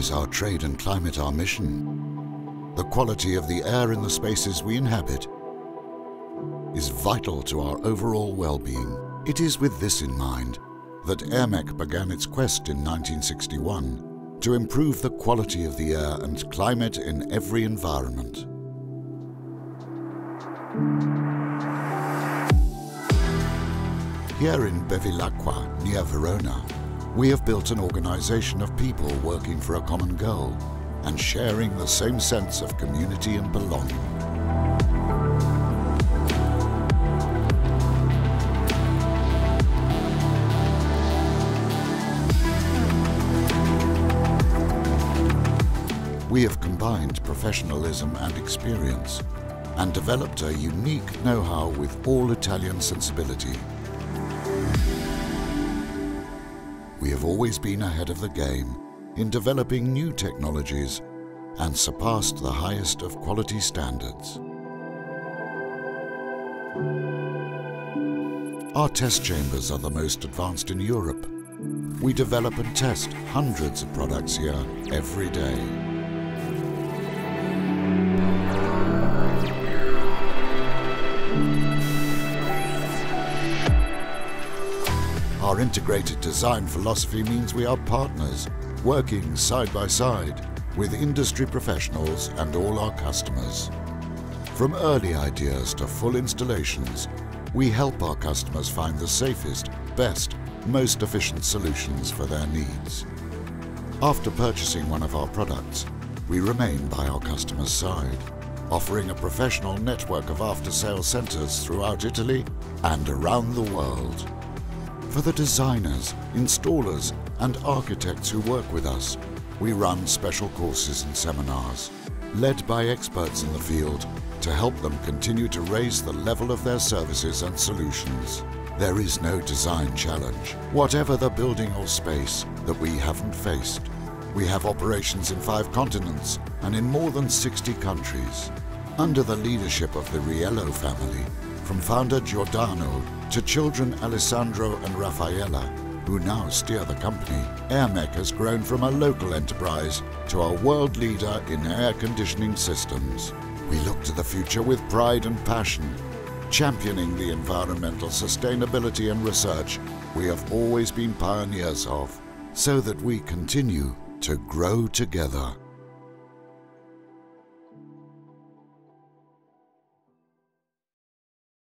is our trade and climate our mission. The quality of the air in the spaces we inhabit is vital to our overall well-being. It is with this in mind that Aermec began its quest in 1961 to improve the quality of the air and climate in every environment. Here in Bevilacqua, near Verona, we have built an organization of people working for a common goal and sharing the same sense of community and belonging. We have combined professionalism and experience and developed a unique know-how with all Italian sensibility. We have always been ahead of the game in developing new technologies and surpassed the highest of quality standards. Our test chambers are the most advanced in Europe. We develop and test hundreds of products here every day. Our integrated design philosophy means we are partners, working side by side with industry professionals and all our customers. From early ideas to full installations, we help our customers find the safest, best, most efficient solutions for their needs. After purchasing one of our products, we remain by our customer's side, offering a professional network of after-sales centres throughout Italy and around the world. For the designers, installers and architects who work with us, we run special courses and seminars, led by experts in the field to help them continue to raise the level of their services and solutions. There is no design challenge, whatever the building or space, that we haven't faced. We have operations in five continents and in more than 60 countries. Under the leadership of the Riello family, from founder Giordano to children Alessandro and Raffaella, who now steer the company, Aermec has grown from a local enterprise to a world leader in air conditioning systems. We look to the future with pride and passion, championing the environmental sustainability and research we have always been pioneers of, so that we continue to grow together.